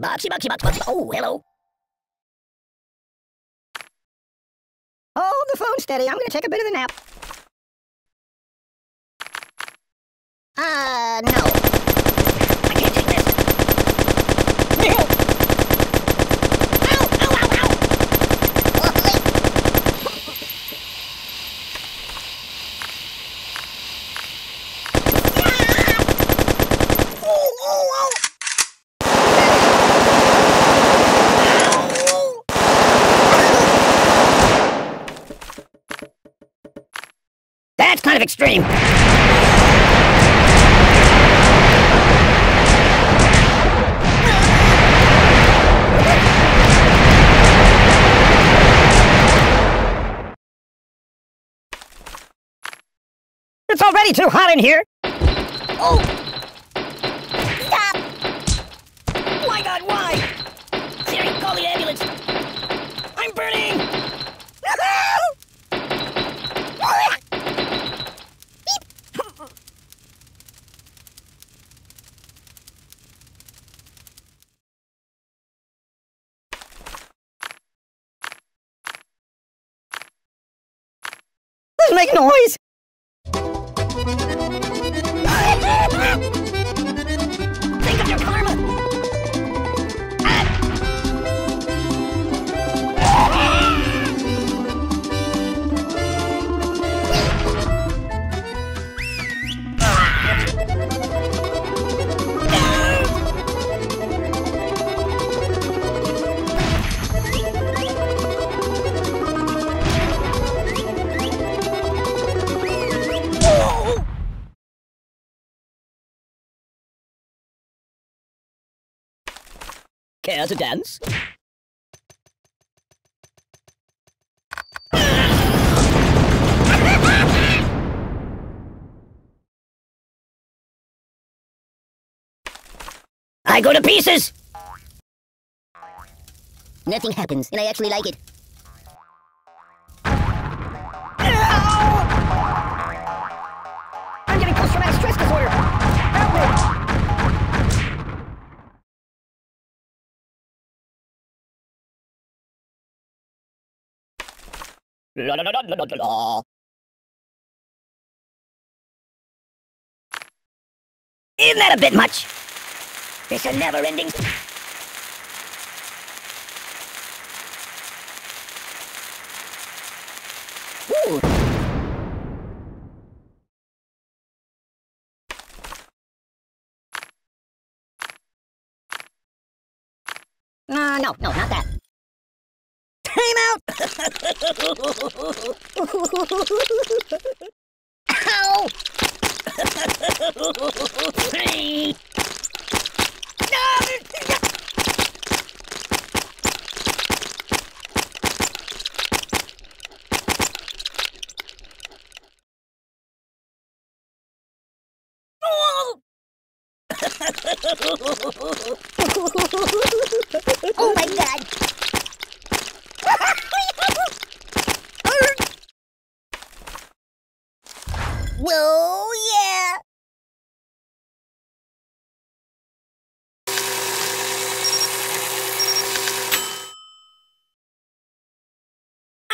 Boxy, boxy, boxy, boxy. Oh, hello. Hold the phone steady. I'm gonna take a bit of a nap. Uh, no. I can't take this. No. Ow, ow, ow, ow. Oh, oh, oh. Extreme. It's already too hot in here. Oh! Stop! My God, why? Siri, call the ambulance. I'm burning! Let's make noise. Think of your karma! Care to dance? I go to pieces! Nothing happens, and I actually like it. La la la la la la la. Isn't that a bit much? It's a never-ending... Uh, no, no, not that. Ow! Hey. Oh my god! Whoa, yeah!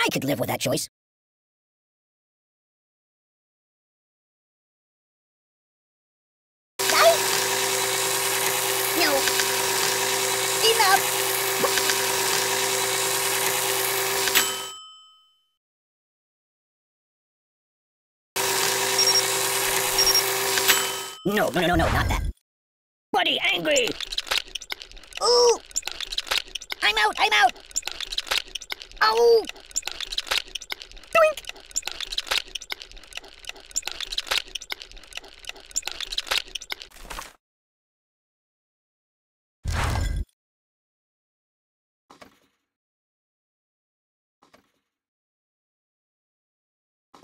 I could live with that choice. No. Enough! No, no, no, no, no, not that. Buddy, angry! Ooh! I'm out, I'm out! Oh! Doink!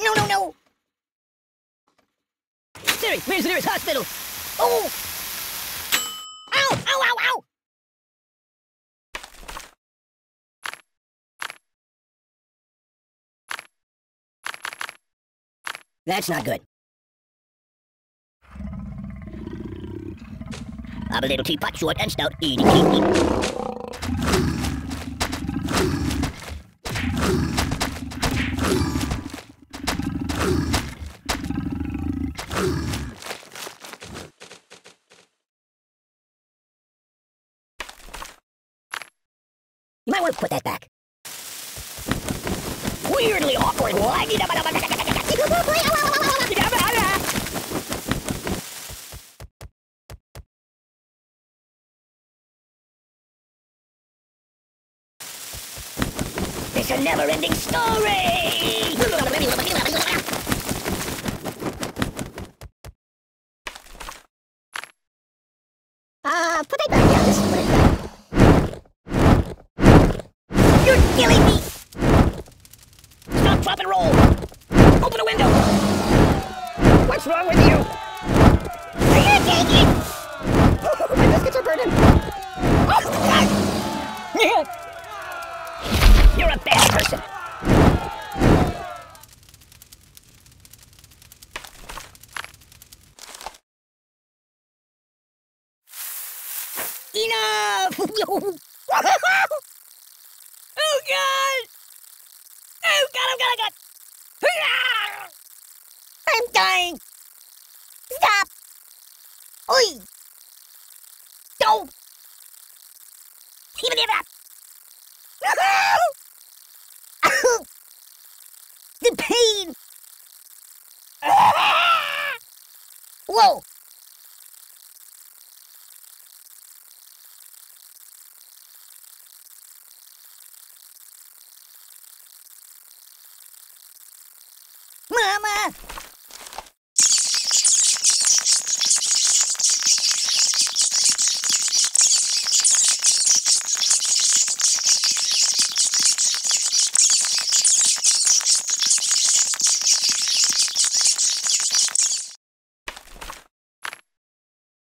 No, no, no! Siri, where's the nearest hospital? Oh! Ow! Ow, ow, That's not good. I'm a little teapot, short and stout, cake. You might want to put that back. Weirdly awkward. It's a never-ending story! Uh, put that back down. Just put it back. You're killing me! Stop, drop, and roll! Open a window! What's wrong with you? I can't take it! My biscuits are burning. Oh, You're a bad person! Enough! Oh god! Oh god, god, oh god! I'm dying! Stop! Oi! Don't! Even if that! the pain! Whoa! Mama!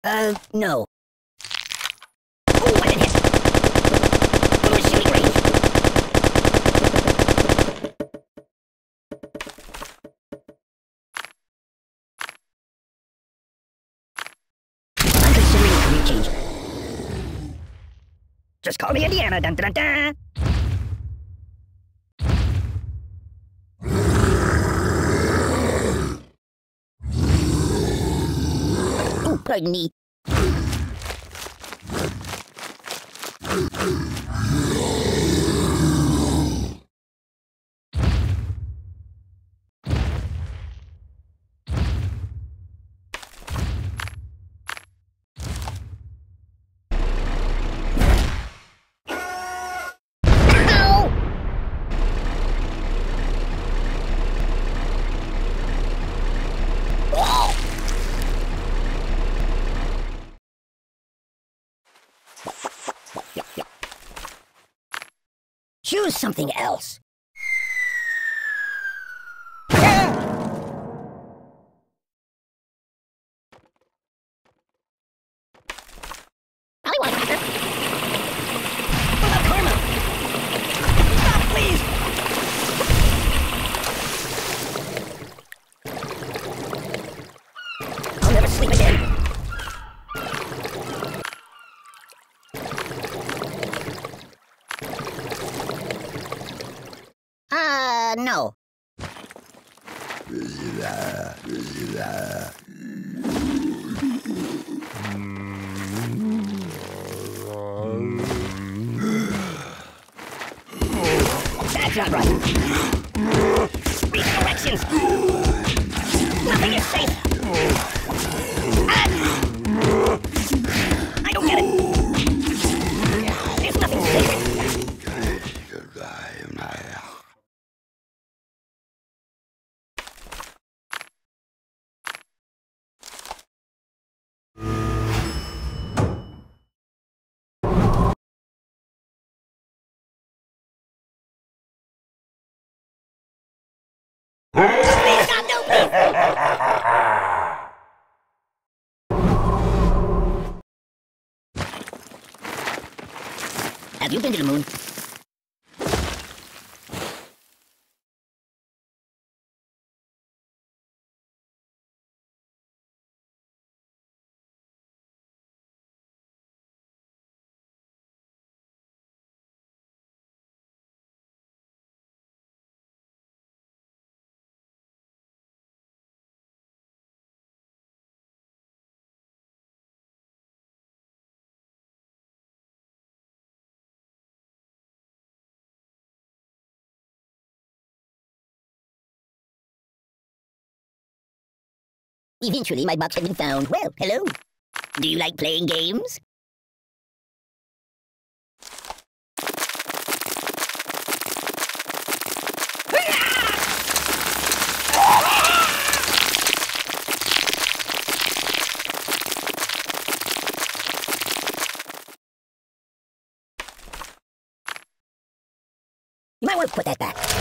Uh, no. Oh, I didn't hit! What was shooting range? I'm considering a career change. Just call me Indiana, dun dun dun! Oh, pardon me. Ow! Choose something else. Have you been to the moon? Eventually, my box had been found. Well, hello. Do you like playing games? You might want to put that back.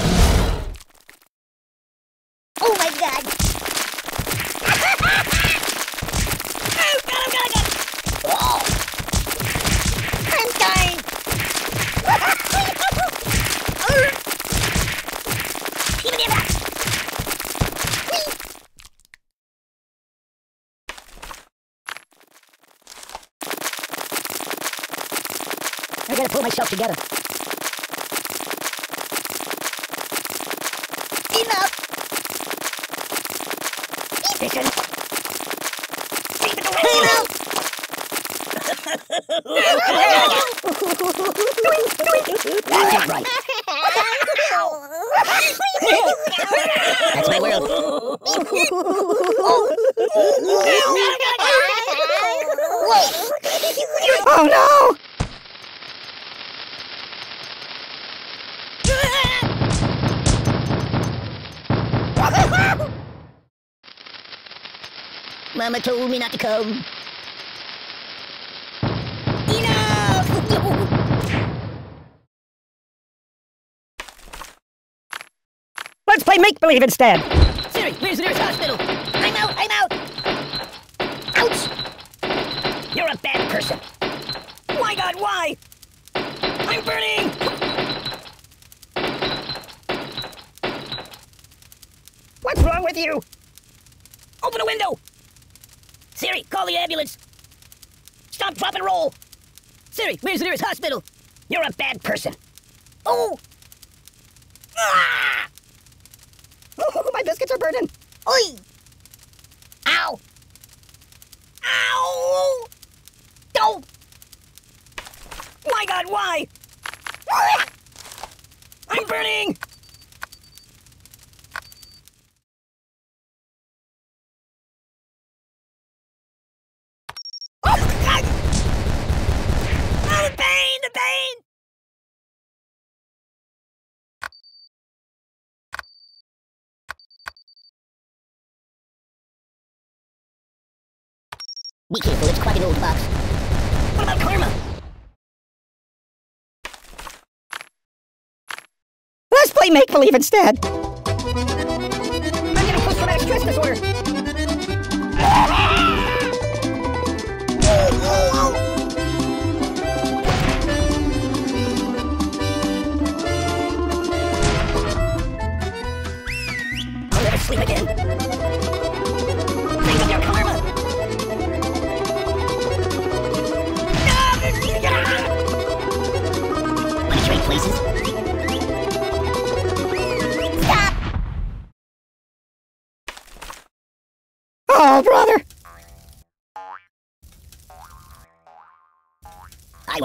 Together. Enough! Listen. Keep it away. That's it, right. That's my world. Oh no! Mama told me not to come. Enough. Let's play make believe instead. Siri, where's the nearest hospital? I'm out, I'm out! Ouch! You're a bad person. My God, why? I'm burning. What's wrong with you? Open a window. Siri, call the ambulance. Stop, drop, and roll. Siri, where's the nearest hospital? You're a bad person. Oh. Ah! Oh, my biscuits are burning. Oi! Ow! Ow! Oh! My God, why? I'm burning! Play make believe instead. I'm disorder.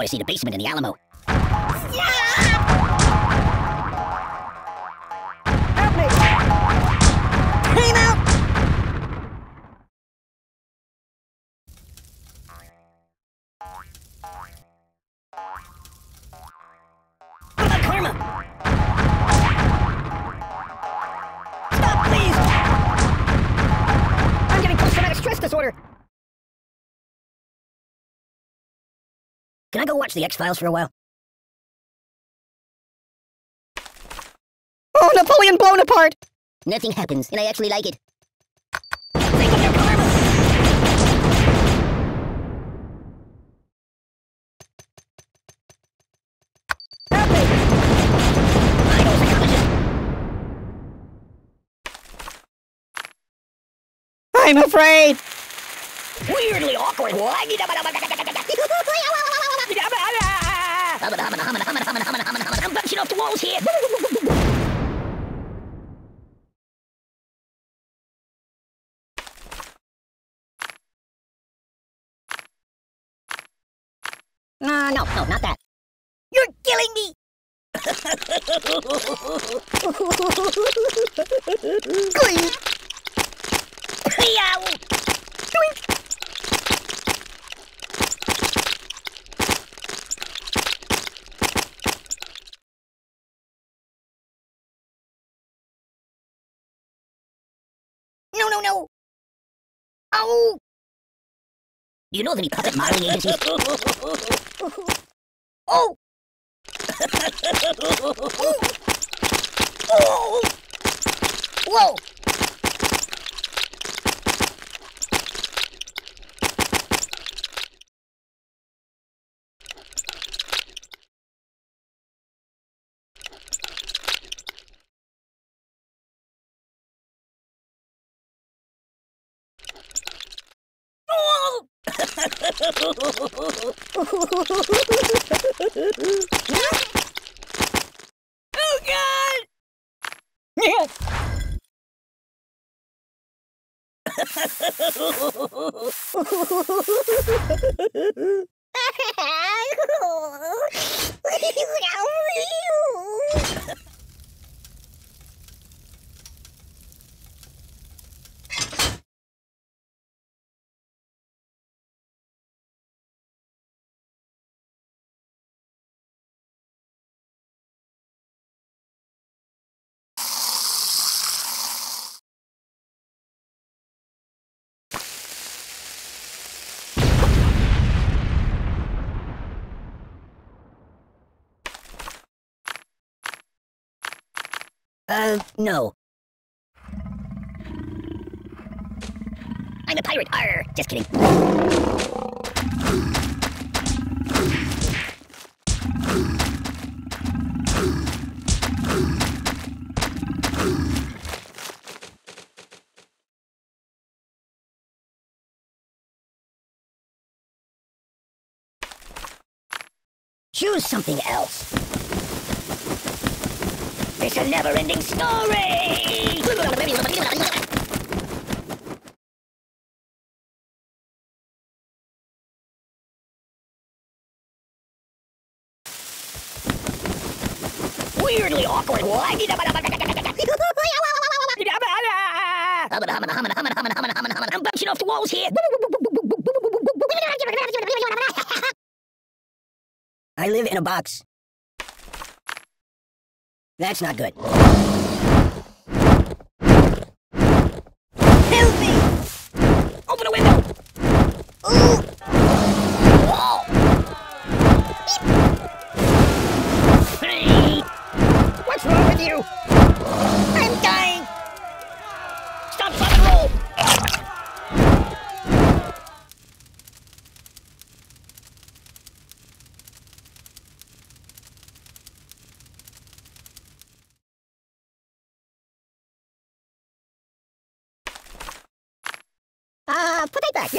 I see the basement in the Alamo. Help I go watch the X-Files for a while? Oh, Napoleon blown apart. Nothing happens, and I actually like it. Think of your karma! Help me. I know a psychologist. I'm afraid. Weirdly awkward. I'm bouncing off the walls here. No, no, no, not that. You're killing me! No, no, no! Ow! You know any puppet modeling agencies? Oh! oh! Whoa! Oh! Oh God! Uh, no. I'm a pirate. Arr, just kidding. Choose something else. It's a never-ending story! Weirdly awkward. I'm bouncing off the walls here. I live in a box. That's not good. Help me! Open a window!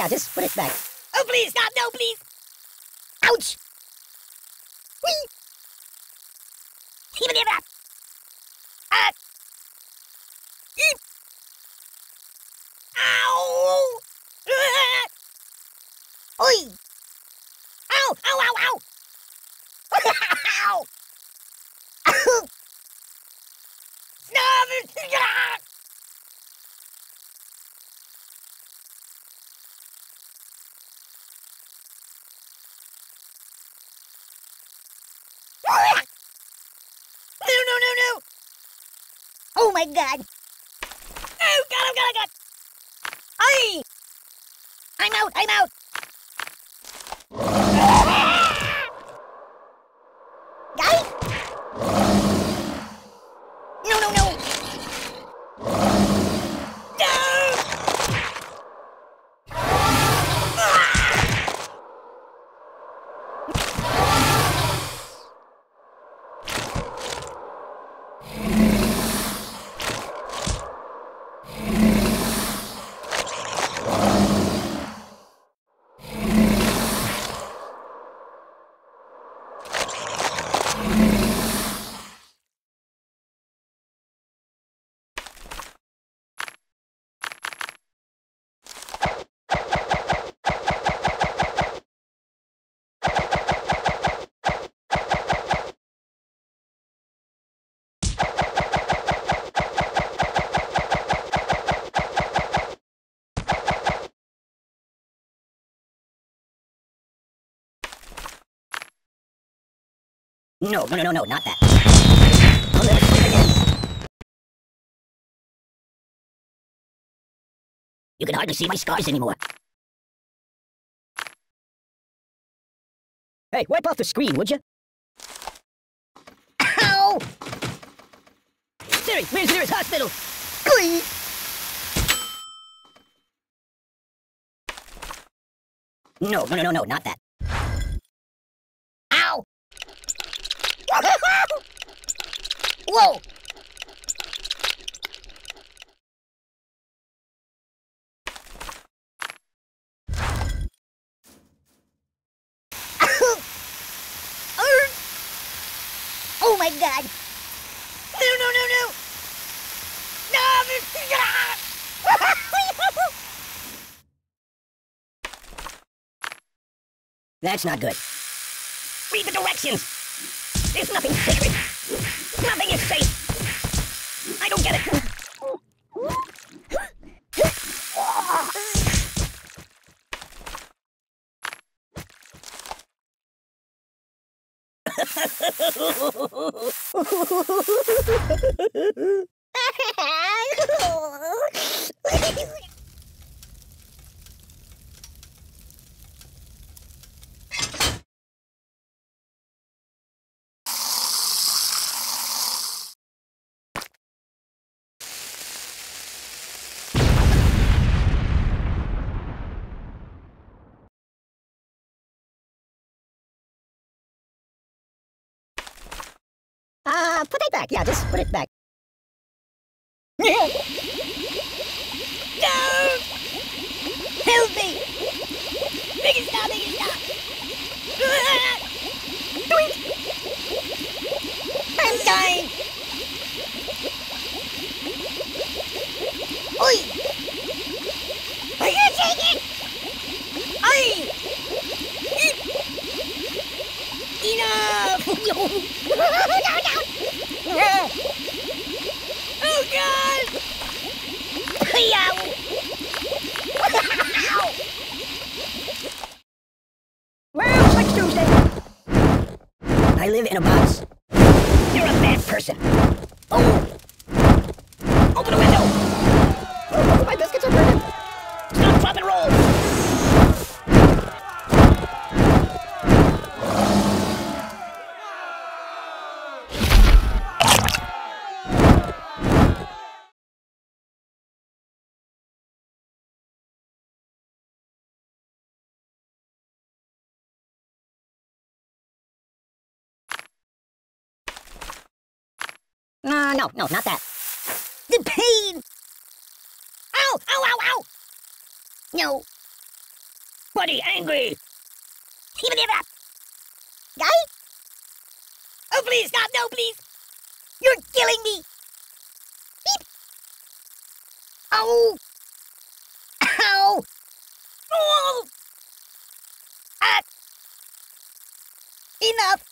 Yeah, just put it back. Oh, please, stop! No, please! Ouch! Whee! Even if! Eep! Ow! Ah! Ow! Ow! Ow! Ow! Ow! Ow! Stop it! Ah! No, no, no, no! Oh my god! Oh god, oh god, oh god! Aye! I'm out, I'm out! Guy? No, no, no! No! No, no, no, no, no, not that. I'll never sleep again. You can hardly see my scars anymore. Hey, wipe off the screen, would you? Ow! Siri, where's the nearest hospital? Please. No, no, no, no, not that. Whoa! Oh my god! No, no, no, no! No! That's not good. Read the directions! There's nothing sacred! Nothing is safe! I don't get it! Uh, put it back. Yeah, just put it back. No! Help me! Make it stop, make it stop! Doink! I'm dying! Oi! Are you taking? Oi! Enough! no, no! Oh God! I live in a box. You're a bad person. Oh! Uh, no, no, not that. The pain! Ow! Ow, ow, ow! No. Buddy, angry! Even if Guy? Oh, please, stop! No, please! You're killing me! Beep! Ow! Ow! Oh! Ah! Enough!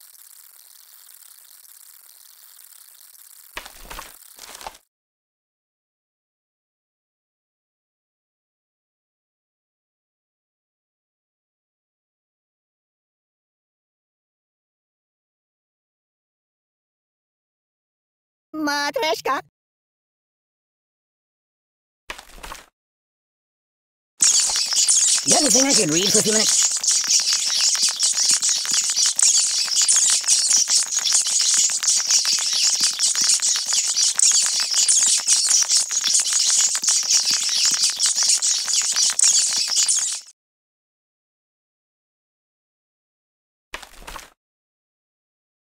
Matryoshka. You got anything I could read for a few minutes?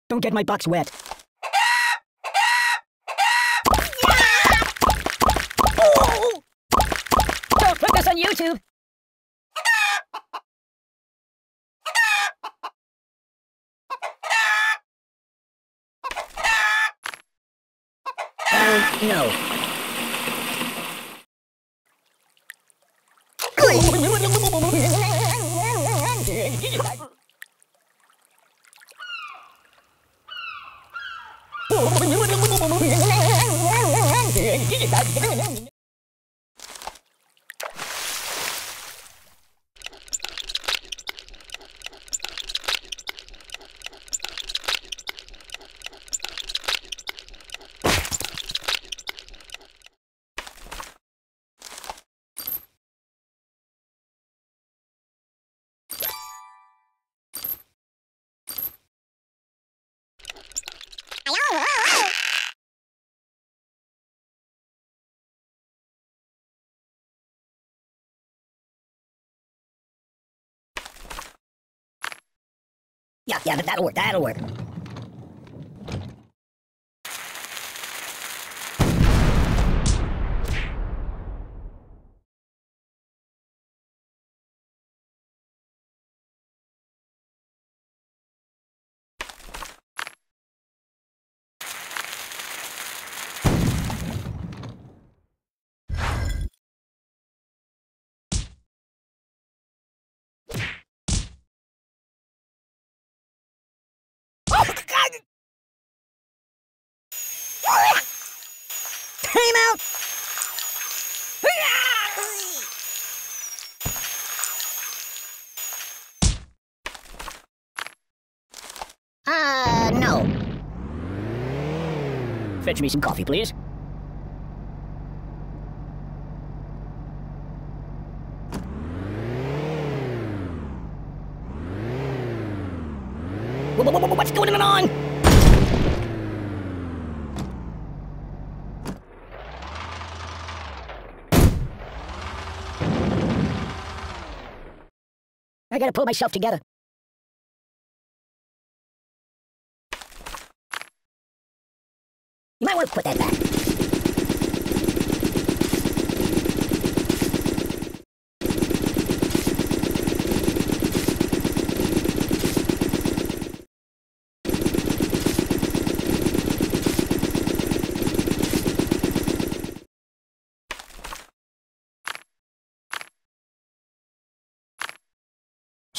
Don't get my box wet. Oh! Don't put this on YouTube! Oh, no. Yeah, yeah, that'll work, that'll work. Time out! Uh, no. Fetch me some coffee, please. Wha- wha- wha- What's going on? I gotta pull myself together. You might want to put that back.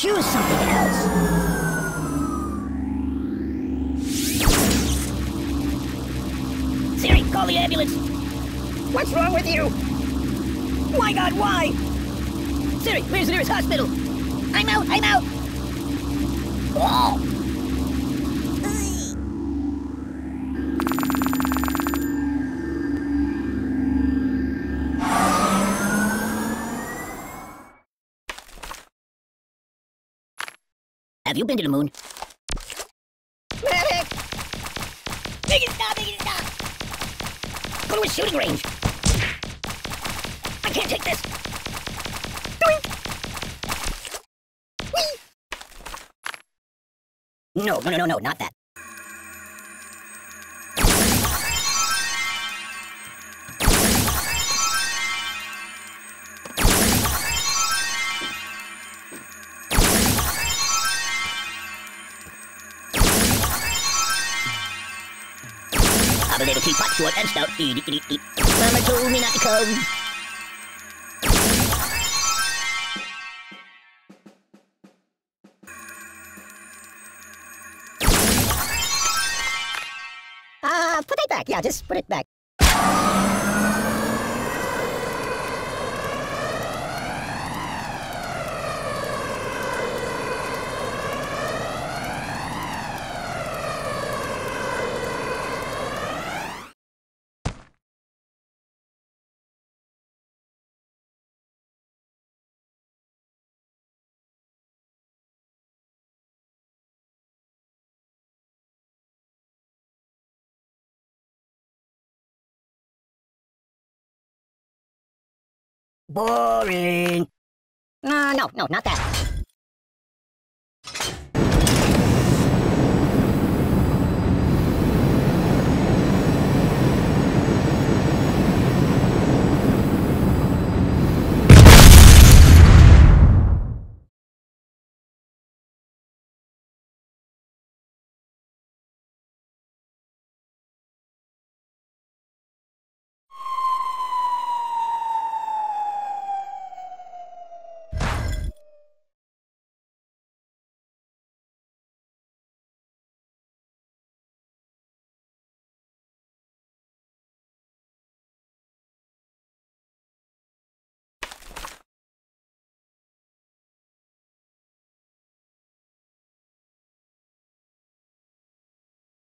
Choose something else. Siri, call the ambulance. What's wrong with you? My God, why? Siri, where's the nearest hospital? I'm out, I'm out. Oh, Have you been to the moon? Medic! make it stop, make it stop. Go to a shooting range. I can't take this. No, no, no, no, no, not that. And stout. Mama told me not to come. Uh, put it back. Yeah, just put it back. Boring. No, no, no, not that.